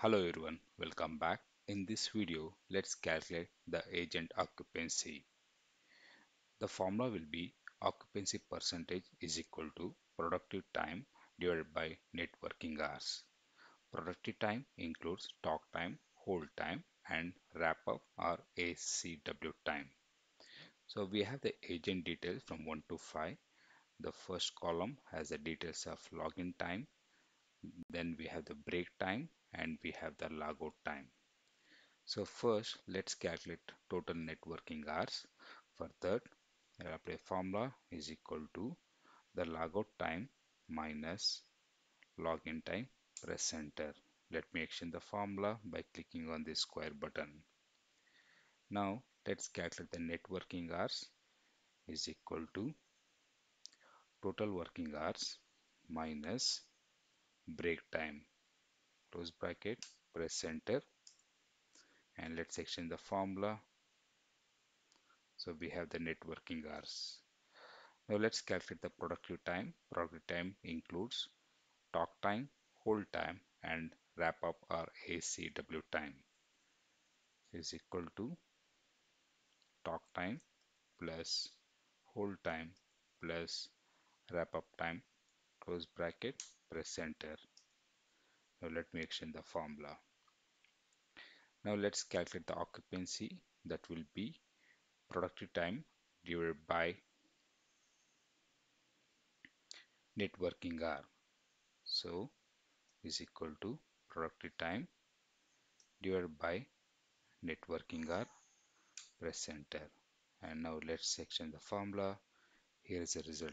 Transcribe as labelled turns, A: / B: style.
A: Hello everyone, welcome back. In this video, let's calculate the agent occupancy. The formula will be occupancy percentage is equal to productive time divided by net working hours. Productive time includes talk time, hold time and wrap up or ACW time. So we have the agent details from 1 to 5. The first column has the details of login time, then we have the break time and we have the logout time. So first let's calculate total net working hours. For that I'll apply formula is equal to the logout time minus login time press enter. Let me extend the formula by clicking on the square button. Now let's calculate the net working hours is equal to total working hours minus break time close bracket press enter and let's extend the formula. So we have the net working hours. Now let's calculate the productive time. Productive time includes talk time hold time and wrap up or ACW time is equal to talk time plus hold time plus wrap up time close bracket press enter now let me extend the formula. Now let's calculate the occupancy that will be productive time divided by net working hour. So is equal to productive time divided by net working hour press enter and now let's section the formula. Here is the result